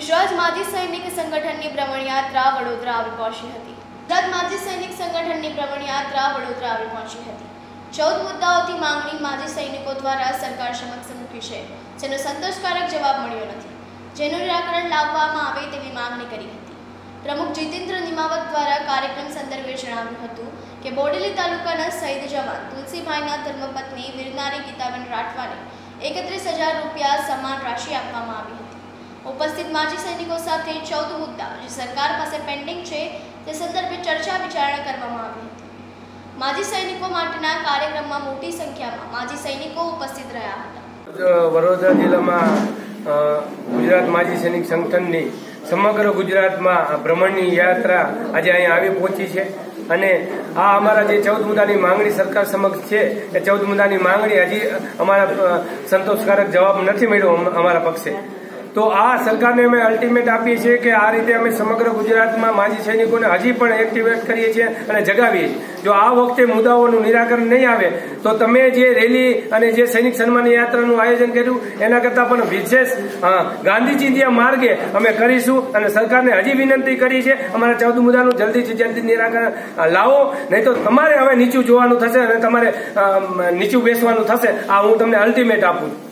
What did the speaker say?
ગુજરાત માજી સૈનિક સંગઠનની ભ્રમણ યાત્રા વડોદરા આવી પહોંચી હતી. ગુજરાત માજી સૈનિક સંગઠનની ભ્રમણ યાત્રા વડોદરા આવી પહોંચી હતી. ચૌદ મુદ્દાઓથી માંગણી માજી સૈનિકો દ્વારા સરકાર સમક્ષ મૂકી છે. જેનો સંતોષકારક જવાબ મળ્યો નથી. જેનું નિરાકરણ લાવવામાં આવે તેવી માંગણી કરી હતી. પ્રમુખ જીતેન્દ્ર નિમાવત દ્વારા કાર્યક્રમ સંદર્ભે જણાવ્યું હતું કે બોડેલી તાલુકાના શહીદ જવાન તુલસીભાઈના ધર્મપત્ની વિરનારી ગીતાબેન રાઠવાને એકત્રીસ હજાર રૂપિયા સમાન રાશિ આપવામાં આવી હતી. ઉપસ્થિત માજી સૈનિકો સાથે ચૌદ મુદ્દા જે સરકાર પાસે પેન્ડિંગ છે, તે સંદર્ભે ચર્ચા વિચારણા કરવામાં આવી માજી સૈનિકો માટેના કાર્યક્રમમાં મોટી સંખ્યામાં માજી સૈનિકો ઉપસ્થિત રહ્યા હતા. વડોદરા જિલ્લામાં ગુજરાત માજી સૈનિક સંગઠનની સમગ્ર ગુજરાતમાં ભ્રમણની યાત્રા આજે અહીંયા આવી પહોંચી છે. અને આ અમારા જે ચૌદ મુદ્દાની માંગણી સરકાર સમક્ષ છે, એ ચૌદ મુદ્દાની માંગણી હજી અમારા સંતોષકારક જવાબ નથી મળ્યો અમારા પક્ષે. તો આ સરકારને અમે અલ્ટિમેટ આપીએ છીએ કે આ રીતે અમે સમગ્ર ગુજરાતમાં માજી સૈનિકોને હજી પણ એક્ટિવેટ કરીએ છીએ અને જગાવીએ છીએ. જો આ વખતે મુદ્દાઓનું નિરાકરણ નહીં આવે, તો તમે જે રેલી અને જે સૈનિક સન્માન યાત્રાનું આયોજન કર્યું, એના કરતાં પણ વિશેષ ગાંધીજીના માર્ગે અમે કરીશું અને સરકારને હજી વિનંતી કરી છે, અમારા ચૌદ મુદ્દાનું જલ્દીથી જલ્દી નિરાકરણ લાવો. નહીં તો તમારે હવે નીચું જોવાનું થશે અને તમારે નીચું બેસવાનું થશે. આ હું તમને અલ્ટિમેટ આપું છું.